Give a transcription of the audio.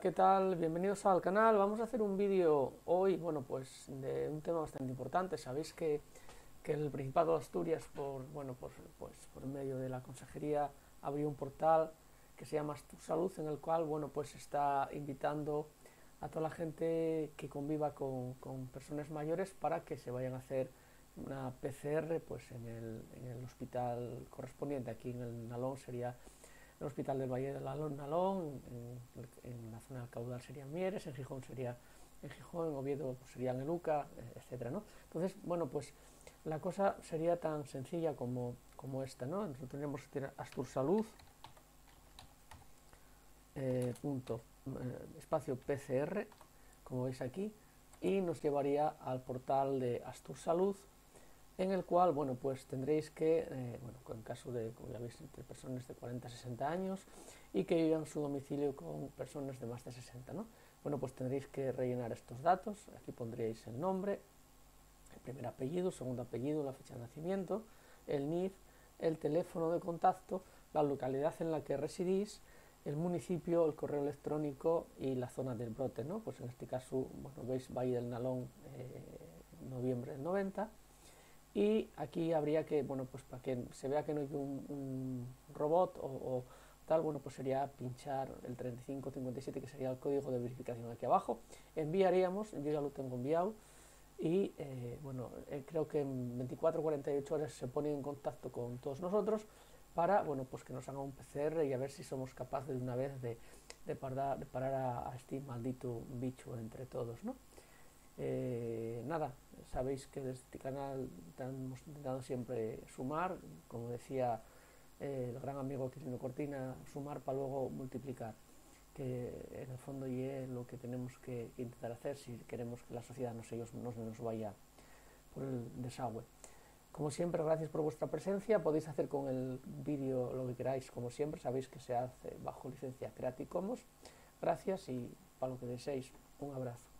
¿qué tal? Bienvenidos al canal. Vamos a hacer un vídeo hoy, bueno, pues de un tema bastante importante. Sabéis que, que el Principado de Asturias, por, bueno, pues, pues por medio de la consejería, abrió un portal que se llama Tu Salud, en el cual, bueno, pues está invitando a toda la gente que conviva con, con personas mayores para que se vayan a hacer una PCR, pues en el, en el hospital correspondiente. Aquí en el Nalón sería el Hospital del Valle del Nalón, en, en, la zona del caudal serían Mieres, en Gijón sería en Gijón, en Oviedo pues, sería en Eluca, etcétera, ¿no? Entonces, bueno, pues la cosa sería tan sencilla como, como esta, ¿no? Nosotros tendríamos que tener Astur Salud, eh, punto, eh, espacio PCR, como veis aquí, y nos llevaría al portal de Astur Salud, en el cual, bueno, pues tendréis que, eh, bueno, en caso de, como ya veis, entre personas de 40 a 60 años y que vivan su domicilio con personas de más de 60, ¿no? Bueno, pues tendréis que rellenar estos datos, aquí pondríais el nombre, el primer apellido, segundo apellido, la fecha de nacimiento, el NIF, el teléfono de contacto, la localidad en la que residís, el municipio, el correo electrónico y la zona del brote, ¿no? Pues en este caso, bueno, veis Valle del Nalón, eh, noviembre del 90, y aquí habría que, bueno, pues para que se vea que no hay un, un robot o, tal, bueno, pues sería pinchar el 3557 que sería el código de verificación aquí abajo. Enviaríamos, yo ya lo tengo enviado y eh, bueno, eh, creo que en 24 48 horas se pone en contacto con todos nosotros para, bueno, pues que nos haga un PCR y a ver si somos capaces de una vez de, de, parar, a este maldito bicho entre todos, ¿no? Eh, nada, sabéis que desde este canal hemos intentado siempre sumar, como decía eh, el gran amigo Cristina Cortina, sumar para luego multiplicar, que en el fondo y es lo que tenemos que, intentar hacer si queremos que la sociedad no se, no se nos vaya por el desagüe. Como siempre, gracias por vuestra presencia. Podéis hacer con el vídeo lo que queráis, como siempre. Sabéis que se hace bajo licencia Creative Commons. Gracias y para lo que deseéis, un abrazo.